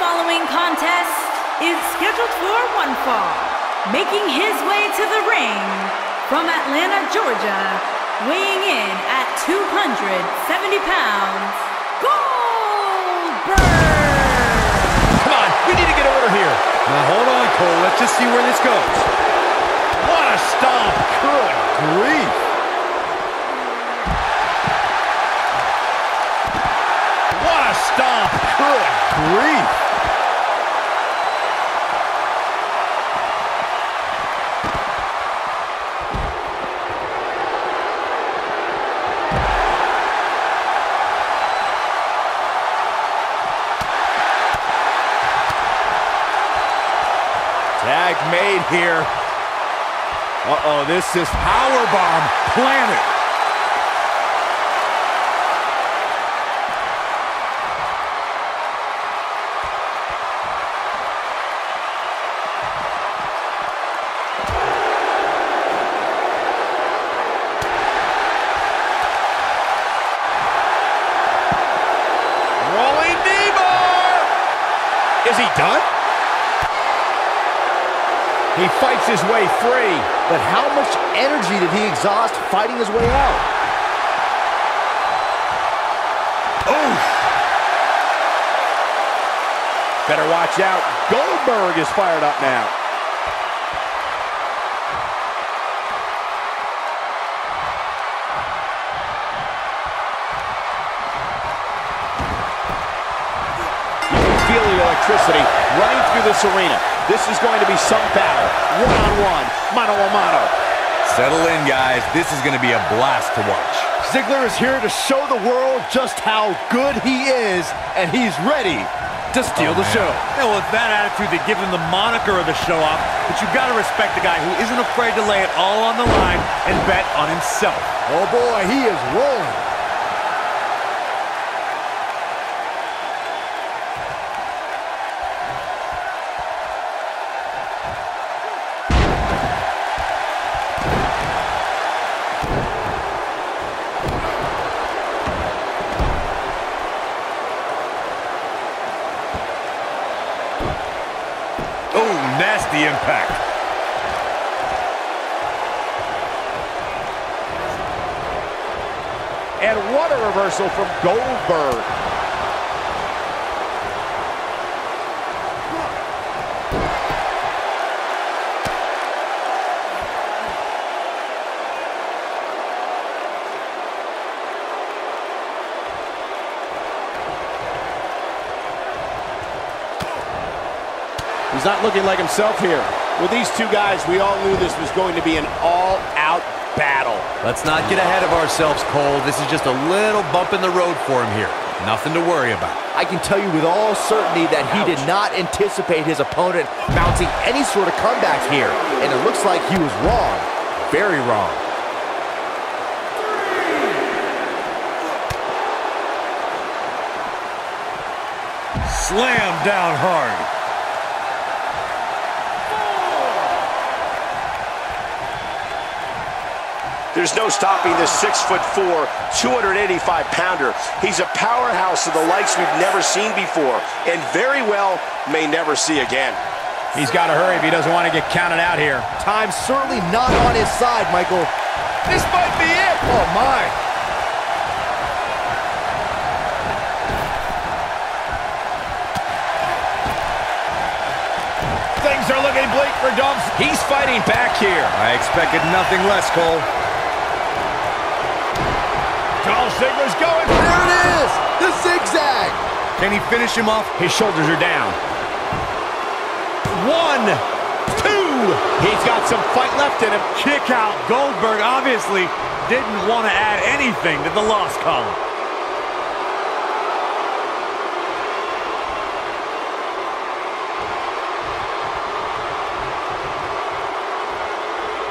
following contest is scheduled for one fall. Making his way to the ring from Atlanta, Georgia, weighing in at 270 pounds, Goldberg! Come on, we need to get order here. Now hold on, Cole. Let's just see where this goes. Here. Uh-oh, this is powerbomb planet. Rolling. Is he done? He fights his way free. But how much energy did he exhaust fighting his way out? Oof. Better watch out. Goldberg is fired up now. Electricity this arena. This is going to be some battle. One-on-one, mano-a-mano. Settle in, guys. This is going to be a blast to watch. Ziggler is here to show the world just how good he is, and he's ready to steal oh, the show. Yeah, well, it's that attitude that gives him the moniker of the show off, but you've got to respect the guy who isn't afraid to lay it all on the line and bet on himself. Oh boy, he is rolling. Nasty impact. And what a reversal from Goldberg. He's not looking like himself here. With these two guys, we all knew this was going to be an all-out battle. Let's not get ahead of ourselves, Cole. This is just a little bump in the road for him here. Nothing to worry about. I can tell you with all certainty that he did not anticipate his opponent mounting any sort of comeback here. And it looks like he was wrong. Very wrong. Slam down hard. There's no stopping this six foot four, 285 pounder. He's a powerhouse of the likes we've never seen before, and very well may never see again. He's got to hurry if he doesn't want to get counted out here. Time's certainly not on his side, Michael. This might be it. Oh, my. Things are looking bleak for Dolph. He's fighting back here. I expected nothing less, Cole. Dolph Ziggler's going. There it is! The zigzag! Can he finish him off? His shoulders are down. One, two. He's got some fight left in him. Kick out. Goldberg obviously didn't want to add anything to the loss column.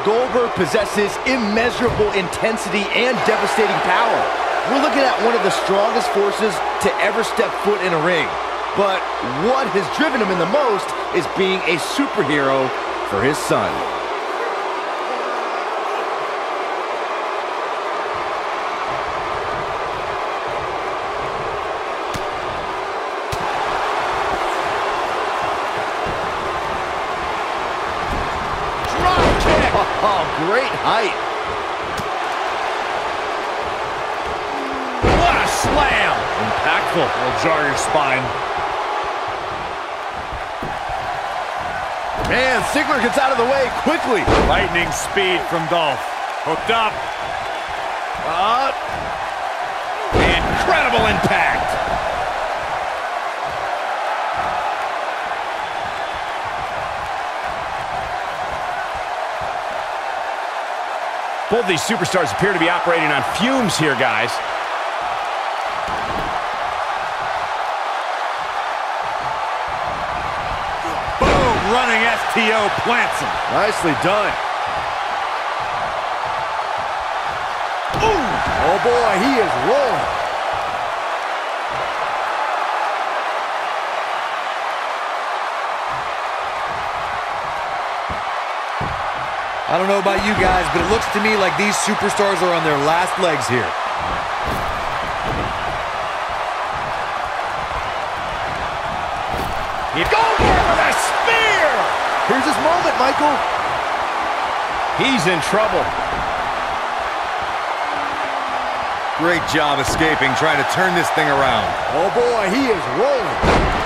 Goldberg possesses immeasurable intensity and devastating power. We're looking at one of the strongest forces to ever step foot in a ring. But what has driven him in the most is being a superhero for his son. Oh, great height. What a slam! Impactful. It'll jar your spine. Man, Ziggler gets out of the way quickly. Lightning speed from Dolph. Hooked up. Up. Incredible impact. Both these superstars appear to be operating on fumes here, guys. Boom! Running STO plants him. nicely done. Ooh. Oh boy, he is rolling. I don't know about you guys, but it looks to me like these superstars are on their last legs here. Goldberg with a spear! Here's his moment, Michael. He's in trouble. Great job escaping, trying to turn this thing around. Oh boy, he is rolling.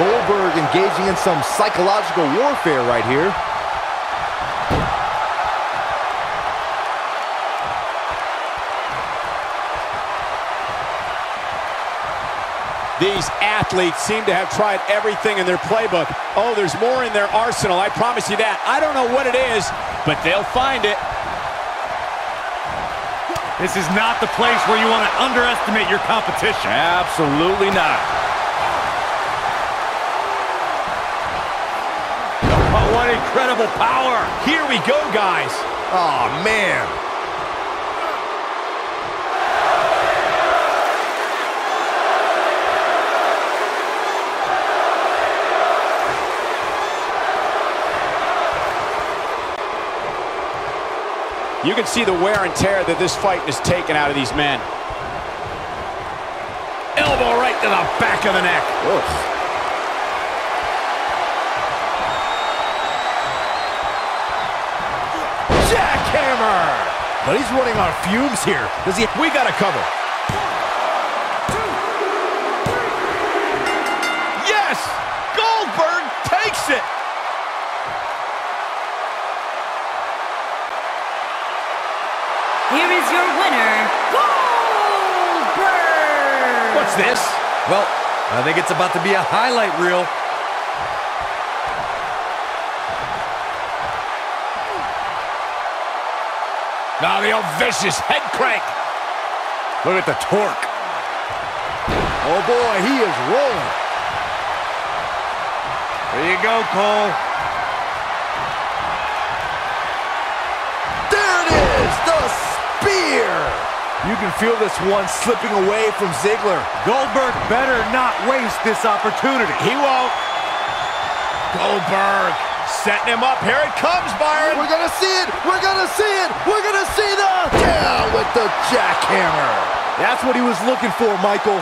Goldberg engaging in some psychological warfare right here. These athletes seem to have tried everything in their playbook. Oh, there's more in their arsenal, I promise you that. I don't know what it is, but they'll find it. This is not the place where you want to underestimate your competition. Absolutely not. Oh, what incredible power. Here we go, guys. Oh man. You can see the wear and tear that this fight has taken out of these men. Elbow right to the back of the neck. Jackhammer! But he's running on fumes here. Does he? We got to cover. Yes! Goldberg takes it! Here is your winner, Goldberg! What's this? Well, I think it's about to be a highlight reel. Now the old vicious head crank. Look at the torque. Oh boy, he is rolling. There you go, Cole. There it is, the spear. You can feel this one slipping away from Ziggler. Goldberg better not waste this opportunity. He won't. Goldberg setting him up. Here it comes, Byron. We're gonna see it. We're gonna see it. We're gonna see the down with the jackhammer. That's what he was looking for, Michael.